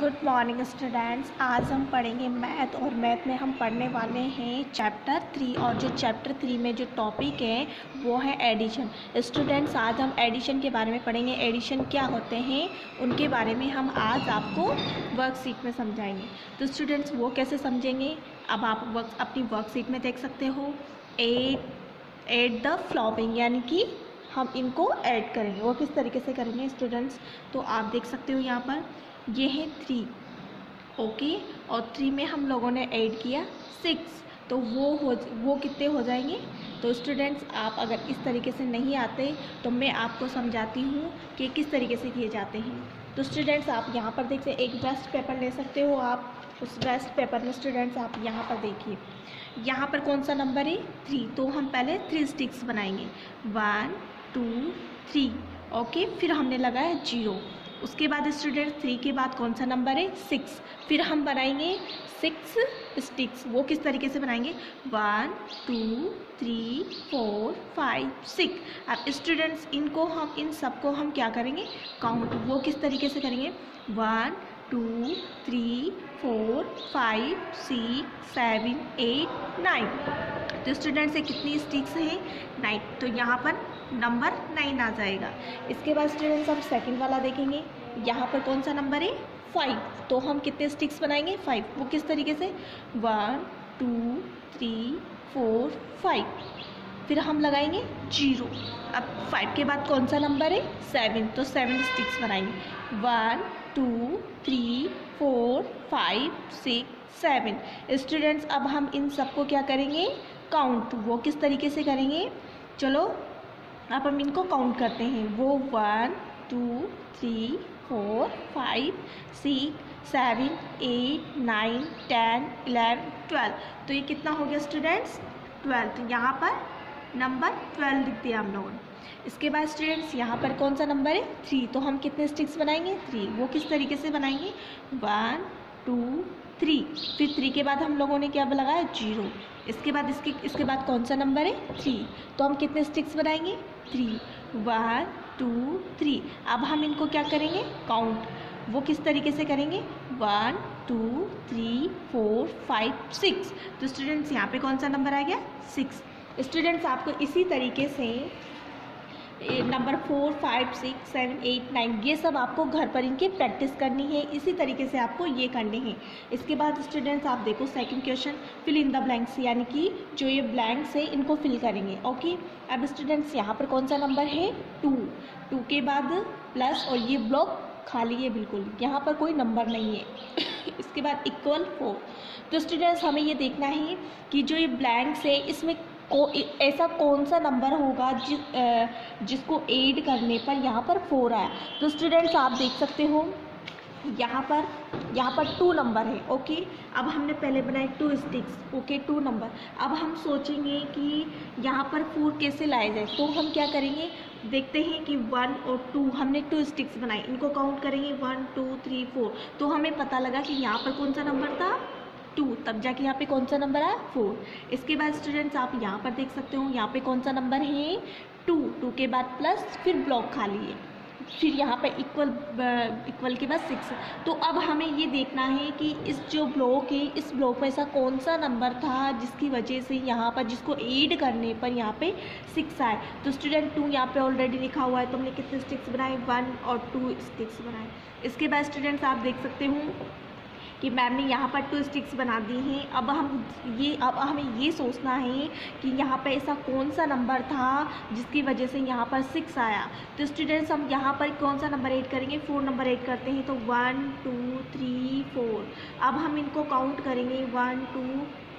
Good morning students आज हम पढ़ेंगे मैथ और मैथ में हम पढ़ने वाले हैं चैप्टर थ्री और जो चैप्टर थ्री में जो टॉपिक है, वो है एडिशन स्टूडेंट्स आज हम एडिशन के बारे में पढ़ेंगे. एडिशन क्या होते हैं, उनके बारे में हम आज आपको वर्कशीट में समझाएँगे. तो स्टूडेंट्स वो कैसे समझेंगे? अब आप वर्क अपनी वर्कशीट में देख सकते हो. एट एट द फ्लॉपिंग यानी कि हम इनको ऐड करेंगे. वो किस तरीके से करेंगे स्टूडेंट्स तो आप देख सकते हो यहाँ पर. ये है थ्री ओके और थ्री में हम लोगों ने ऐड किया सिक्स तो वो हो, वो कितने हो जाएँगे? तो स्टूडेंट्स आप अगर इस तरीके से नहीं आते तो मैं आपको समझाती हूँ कि किस तरीके से किए जाते हैं। तो स्टूडेंट्स आप यहाँ पर देख सकते एक डस्ट पेपर ले सकते हो आप। उस डस्ट पेपर में स्टूडेंट्स आप यहाँ पर देखिए। यहाँ पर कौन सा नंबर है? थ्री तो हम पहले थ्री स्टिक्स बनाएँगे। वन टू थ्री ओके फिर हमने लगाया ज़ीरो उसके बाद स्टूडेंट थ्री के बाद कौन सा नंबर है? सिक्स फिर हम बनाएँगे सिक्स स्टिक्स वो किस तरीके से बनाएँगे? One two three four five six अब स्टूडेंट्स इनको हम, इन सबको हम क्या करेंगे? काउंट वो किस तरीके से करेंगे? One two three four five six seven eight nine तो स्टूडेंट्स से कितनी स्टिक्स हैं? नाइन तो यहाँ पर नंबर नाइन आ जाएगा। इसके बाद स्टूडेंट्स हम सेकंड वाला देखेंगे। यहाँ पर कौन सा नंबर है? फाइव तो हम कितने स्टिक्स बनाएँगे? फाइव वो किस तरीके से? One two three four five फिर हम लगाएँगे ज़ीरो अब फाइव के बाद कौन सा नंबर है? सेवन तो सेवन स्टिक्स बनाएँगे। One two three four five six seven students अब हम इन सबको क्या करेंगे? काउंट वो किस तरीके से करेंगे? चलो, अब हम इनको काउंट करते हैं। वो one two three four five six seven eight nine ten eleven twelve तो ये कितना हो गया स्टूडेंट्स ट्वेल्व तो यहाँ पर नंबर ट्वेल्व लिख दिया हम लोगों ने। इसके बाद स्टूडेंट्स यहाँ पर कौन सा नंबर है? थ्री तो हम कितने स्टिक्स बनाएँगे? थ्री वो किस तरीके से बनाएँगे? One two, three. फिर थ्री के बाद हम लोगों ने क्या लगाया? ज़ीरो। इसके बाद इसके इसके बाद कौन सा नंबर है? थ्री। तो हम कितने स्टिक्स बनाएँगे? थ्री। One, two, three. अब हम इनको क्या करेंगे? काउंट वो किस तरीके से करेंगे? One, two, three, four, five six तो स्टूडेंट्स यहाँ पे कौन सा नंबर आ गया? सिक्स स्टूडेंट्स आपको इसी तरीके से number four five six seven eight nine ये सब आपको घर पर इनकी प्रैक्टिस करनी है। इसी तरीके से आपको ये करने हैं। इसके बाद स्टूडेंट्स आप देखो second question fill in the blanks यानी कि जो ये ब्लैंक्स है, इनको फिल करेंगे। ओके अब स्टूडेंट्स यहाँ पर कौन सा नंबर है? टू टू के बाद प्लस और ये ब्लॉक खाली है बिल्कुल। यहाँ पर कोई नंबर नहीं है। इसके बाद इक्वल फोर तो स्टूडेंट्स हमें ये देखना है कि जो ये ब्लैंक्स है, इसमें को, ऐसा कौन सा नंबर होगा जिस जिसको ऐड करने पर यहाँ पर फोर आया? तो स्टूडेंट्स आप देख सकते हो, यहाँ पर यहाँ पर टू नंबर है ओके अब हमने पहले बनाए two sticks okay two number अब हम सोचेंगे कि यहाँ पर फोर कैसे लाया जाए? तो हम क्या करेंगे? देखते हैं कि वन और टू हमने टू स्टिक्स बनाए। इनको काउंट करेंगे वन टू थ्री फोर तो हमें पता लगा कि यहाँ पर कौन सा नंबर था? टू तब जाके यहाँ पे कौन सा नंबर आया? फोर इसके बाद स्टूडेंट्स आप यहाँ पर देख सकते हो, यहाँ पे कौन सा नंबर है? टू टू के बाद प्लस फिर ब्लॉक खाली है। फिर यहाँ पे इक्वल इक्वल के बाद सिक्स तो अब हमें ये देखना है कि इस जो ब्लॉक है, इस ब्लॉक में ऐसा कौन सा नंबर था जिसकी वजह से यहाँ पर, जिसको ऐड करने पर यहाँ पे सिक्स आए। तो स्टूडेंट टू यहाँ पे ऑलरेडी लिखा हुआ है तो हमने कितने स्टिक्स बनाए? वन और टू स्टिक्स बनाए। इसके बाद स्टूडेंट्स आप देख सकते हो कि मैम ने यहाँ पर टू स्टिक्स बना दी हैं। अब हम ये, अब हमें ये सोचना है कि यहाँ पर ऐसा कौन सा नंबर था जिसकी वजह से यहाँ पर सिक्स आया। तो स्टूडेंट्स हम यहाँ पर कौन सा नंबर ऐड करेंगे? फोर नंबर ऐड करते हैं तो वन टू थ्री फोर अब हम इनको काउंट करेंगे। One two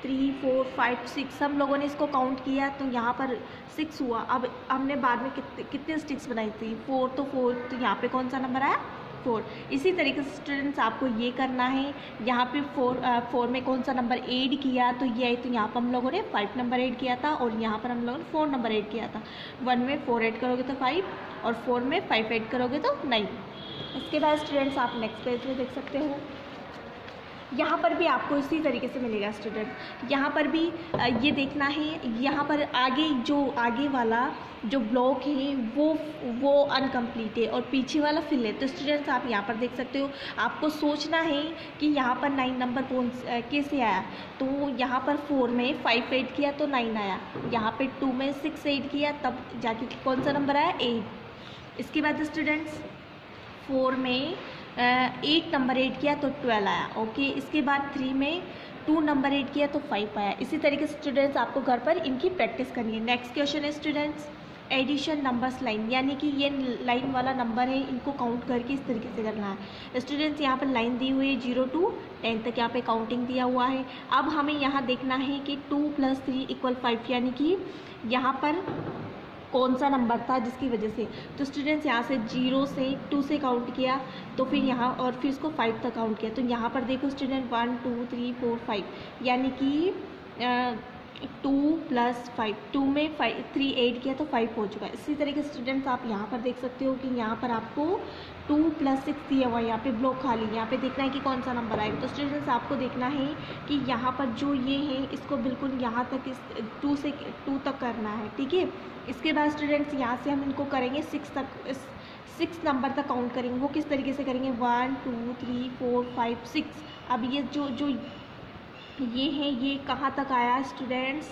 three four five six हम लोगों ने इसको काउंट किया तो यहाँ पर सिक्स हुआ। अब हमने बाद में कितने कितने स्टिक्स बनाई थी? फोर तो फोर तो यहाँ पे कौन सा नंबर आया? फोर। इसी तरीके से स्टूडेंट्स आपको ये करना है, यहाँ पे फोर फोर में कौन सा नंबर एड किया तो ये तो यहाँ पर हम लोगों ने फाइव नंबर एड किया था और यहाँ पर हम लोगों ने फोर नंबर एड किया था। वन में फोर एड करोगे तो फाइव और फोर में फाइव एड करोगे तो नाइन इसके बाद स्टूडेंट्स आप नेक्स्ट पेज में देख सकते हो। यहाँ पर भी आपको इसी तरीके से मिलेगा स्टूडेंट यहाँ पर भी ये देखना है, यहाँ पर आगे जो, आगे वाला जो ब्लॉक है, वो वो अनकम्प्लीट है और पीछे वाला फिल है। तो स्टूडेंट्स आप यहाँ पर देख सकते हो। आपको सोचना है कि यहाँ पर नाइन नंबर कौन कैसे आया? तो यहाँ पर फोर में फाइव एड किया तो नाइन आया। यहाँ पे टू में सिक्स एड किया, तब जाके कौन सा नंबर आया? एट इसके बाद स्टूडेंट्स फोर में एट नंबर एट किया तो ट्वेल्व आया। ओके इसके बाद थ्री में टू नंबर एट किया तो फाइव आया। इसी तरीके से स्टूडेंट्स आपको घर पर इनकी प्रैक्टिस करनी है। नेक्स्ट क्वेश्चन है स्टूडेंट्स एडिशन नंबर्स लाइन यानी कि ये लाइन वाला नंबर है, इनको काउंट करके इस तरीके से करना है। स्टूडेंट्स यहाँ पर लाइन दी हुई है ज़ीरो टू टेन तक यहाँ पे काउंटिंग दिया हुआ है। अब हमें यहाँ देखना है कि two plus three equal five यानी कि यहाँ पर कौन सा नंबर था जिसकी वजह से? तो स्टूडेंट्स यहाँ से ज़ीरो से टू से काउंट किया तो फिर यहाँ और फिर इसको फाइव तक काउंट किया। तो यहाँ पर देखो student one two three four five यानी कि टू प्लस फाइव, टू में फाइव, थ्री, एट किया तो फाइव हो चुका है। इसी तरीके स्टूडेंट्स आप यहाँ पर देख सकते हो कि यहाँ पर आपको टू प्लस सिक्स दिया हुआ है। यहाँ पे ब्लॉक खाली, यहाँ पे देखना है कि कौन सा नंबर आएगा तो स्टूडेंट्स आपको देखना है कि यहाँ पर जो ये है, इसको बिल्कुल यहाँ तक इस टू से टू तक करना है, ठीक है? इसके बाद स्टूडेंट्स यहाँ से हम इनको करेंगे सिक्स तक सिक्स नंबर तक काउंट करेंगे। वो किस तरीके से करेंगे? One two three four five six अब ये जो जो ये है, ये कहाँ तक आया स्टूडेंट्स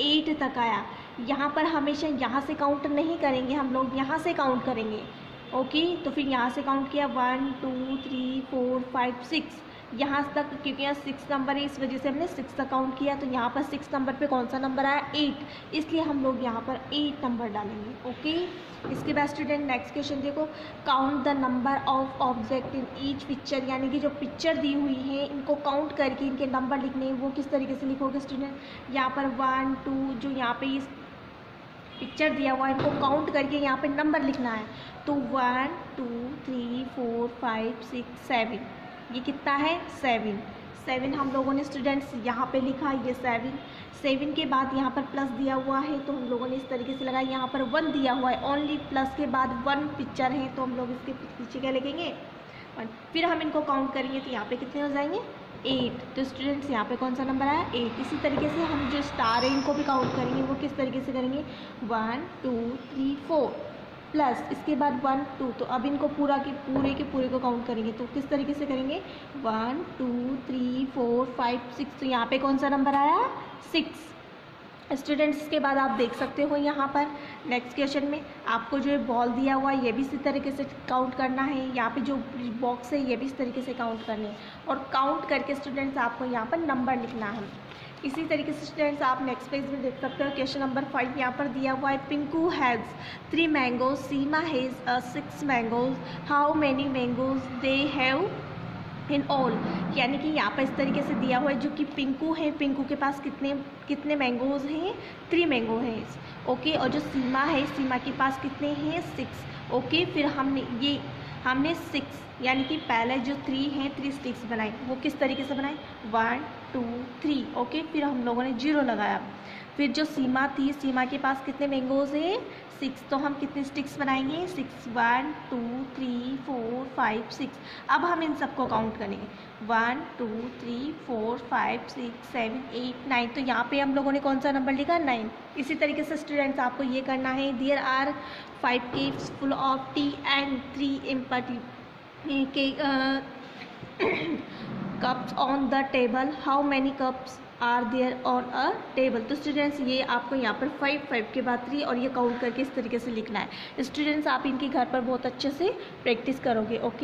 एट तक आया। यहाँ पर हमेशा यहाँ से काउंट नहीं करेंगे, हम लोग यहाँ से काउंट करेंगे। ओके तो फिर यहाँ से काउंट किया। One two three four five six यहाँ तक, क्योंकि यहाँ सिक्स नंबर है, इस वजह से हमने सिक्स काउंट किया तो यहाँ पर सिक्स नंबर पे कौन सा नंबर आया? एट इसलिए हम लोग यहाँ पर एट नंबर डालेंगे ओके इसके बाद स्टूडेंट नेक्स्ट क्वेश्चन देखो. Count the number of object in each picture यानी कि जो पिक्चर दी हुई है, इनको काउंट करके इनके नंबर लिखने वो किस तरीके से लिखोगे स्टूडेंट यहाँ पर वन टू जो यहाँ पे इस पिक्चर दिया हुआ है, इनको काउंट करके यहाँ पे नंबर लिखना है. तो one two three four five six seven ये कितना है? सेवन। सेवन हम लोगों ने स्टूडेंट्स यहाँ पे लिखा, ये सेवन। सेवन के बाद यहाँ पर प्लस दिया हुआ है तो हम लोगों ने इस तरीके से लगाया। यहाँ पर वन दिया हुआ है ओनली प्लस के बाद वन पिक्चर है तो हम लोग इसके पीछे क्या लिखेंगे? वन फिर हम इनको काउंट करेंगे तो यहाँ पे कितने हो जाएँगे? एट तो स्टूडेंट्स यहाँ पे कौन सा नंबर आया? एट इसी तरीके से हम जो स्टार है, इनको भी काउंट करेंगे। वो किस तरीके से करेंगे? One two three four plus इसके बाद वन, टू तो अब इनको पूरा के पूरे के पूरे को काउंट करेंगे। तो किस तरीके से करेंगे? One, two, three, four, five, six तो यहाँ पे कौन सा नंबर आया? सिक्स। स्टूडेंट्स के बाद आप देख सकते हो यहाँ पर नेक्स्ट क्वेश्चन में आपको जो बॉल दिया हुआ है ये भी इसी तरीके से काउंट करना है। यहाँ पे जो बॉक्स है, ये भी इस तरीके से काउंट करनी है। और काउंट करके स्टूडेंट्स आपको यहाँ पर नंबर लिखना है। इसी तरीके से स्टूडेंट्स आप नेक्स्ट पेज में देख सकते हो क्वेश्चन नंबर फाइव यहाँ पर दिया हुआ है Pinku has three mangoes Seema has six mangoes how many mangoes they have in all यानी कि यहाँ पर इस तरीके से दिया हुआ है जो कि पिंकू है पिंकू के पास कितने कितने मैंगोज हैं? थ्री मैंगो हैं ओके और जो सीमा है सीमा के पास कितने हैं? सिक्स ओके फिर हमने ये हमने सिक्स यानी कि पहले जो थ्री हैं थ्री स्टिक्स बनाए, वो किस तरीके से बनाए? वन टू थ्री ओके फिर हम लोगों ने ज़ीरो लगाया। फिर जो सीमा थी, सीमा के पास कितने मैंगोज हैं? सिक्स तो हम कितने स्टिक्स बनाएँगे? Six one two three four five six अब हम इन सबको काउंट करेंगे. One two three four five six seven eight nine तो यहाँ पे हम लोगों ने कौन सा नंबर लिखा? नाइन इसी तरीके से स्टूडेंट्स आपको ये करना है. There are five cups full of tea and three empty cups on the table how many cups are there on a table तो स्टूडेंट्स ये आपको यहाँ पर फाइव फाइव के बाद थ्री और ये काउंट करके इस तरीके से लिखना है। स्टूडेंट्स आप इनके घर पर बहुत अच्छे से प्रैक्टिस करोगे ओके